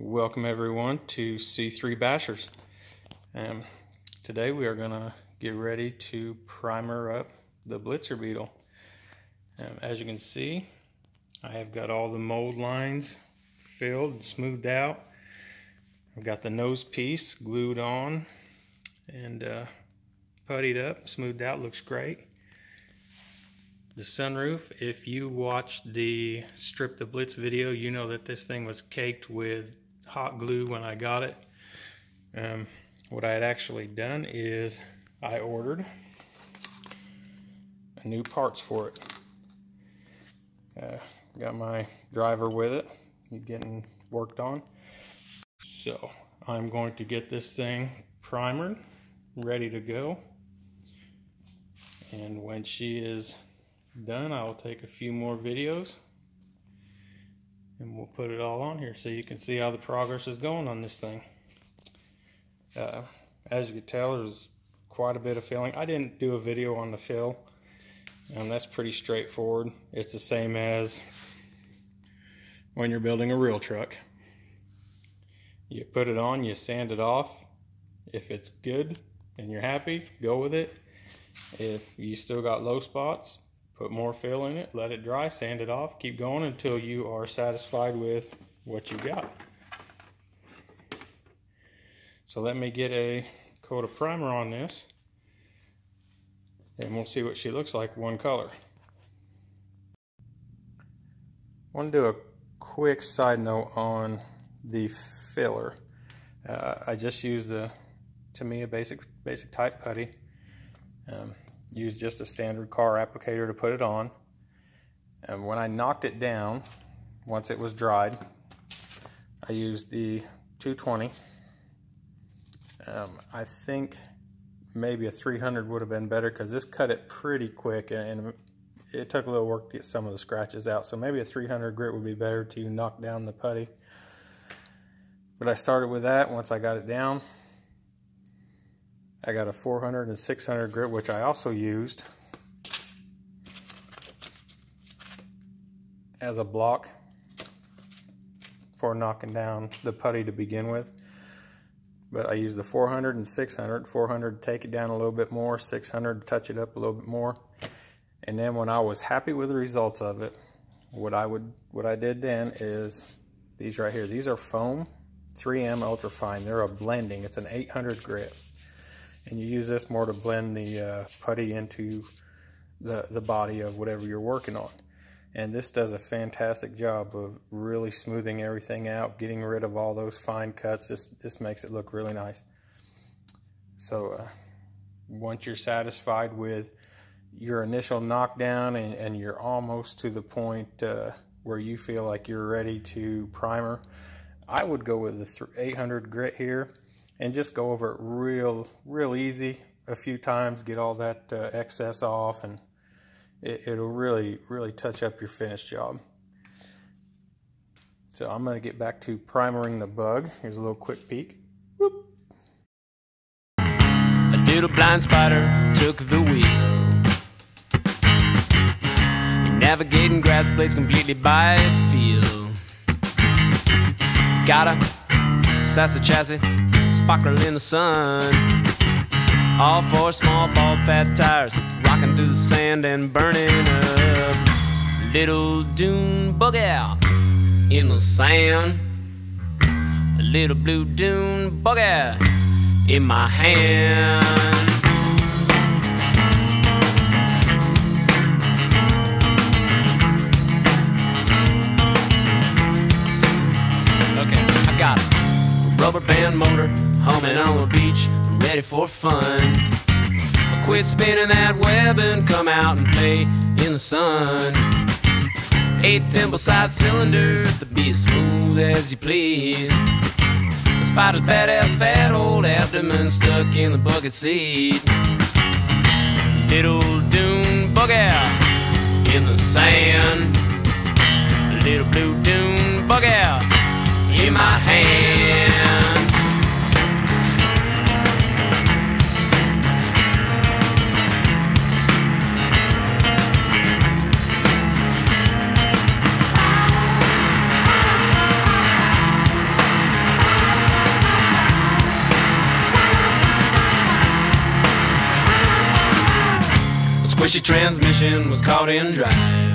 Welcome everyone to C3 Bashers. Um, today we are going to get ready to primer up the Blitzer Beetle. Um, as you can see, I have got all the mold lines filled and smoothed out. I've got the nose piece glued on and uh, puttied up, smoothed out, looks great. The sunroof, if you watched the Strip the Blitz video, you know that this thing was caked with hot glue when I got it. Um, what I had actually done is I ordered new parts for it. Uh, got my driver with it, getting worked on. So I'm going to get this thing primered, ready to go. And when she is done, I'll take a few more videos and we'll put it all on here so you can see how the progress is going on this thing. Uh, as you can tell, there's quite a bit of filling. I didn't do a video on the fill, and that's pretty straightforward. It's the same as when you're building a real truck. You put it on, you sand it off. If it's good and you're happy, go with it. If you still got low spots, put more fill in it, let it dry, sand it off, keep going until you are satisfied with what you got. So let me get a coat of primer on this and we'll see what she looks like one color. I want to do a quick side note on the filler. Uh, I just used the Tamiya basic basic type putty. Um, use just a standard car applicator to put it on. And when I knocked it down, once it was dried, I used the 220. Um, I think maybe a 300 would have been better because this cut it pretty quick and it took a little work to get some of the scratches out. So maybe a 300 grit would be better to knock down the putty. But I started with that once I got it down. I got a 400 and 600 grit, which I also used as a block for knocking down the putty to begin with. But I used the 400 and 600. 400 take it down a little bit more, 600 touch it up a little bit more. And then when I was happy with the results of it, what I would what I did then is these right here. These are foam 3M ultra fine. They're a blending. It's an 800 grit and you use this more to blend the uh, putty into the, the body of whatever you're working on. And this does a fantastic job of really smoothing everything out, getting rid of all those fine cuts. This, this makes it look really nice. So uh, once you're satisfied with your initial knockdown and, and you're almost to the point uh, where you feel like you're ready to primer, I would go with the 800 grit here and just go over it real, real easy a few times, get all that uh, excess off, and it, will really, really touch up your finished job. So I'm going to get back to primering the bug. Here's a little quick peek. Whoop. A little blind spider took the wheel. Navigating grass blades completely by feel. Got a sassy chassis sparkle in the sun. All four small bald fat tires rocking through the sand and burning up. Little dune buggy in the sand. A little blue dune buggy in my hand. Rubber band motor, humming on the beach, ready for fun. I quit spinning that web and come out and play in the sun. Eight thimble sized cylinders to be as smooth as you please. The spider's badass fat old abdomen stuck in the bucket seat. Little dune bug out in the sand. Little blue dune bug out in my hand. Squishy transmission was caught in drive.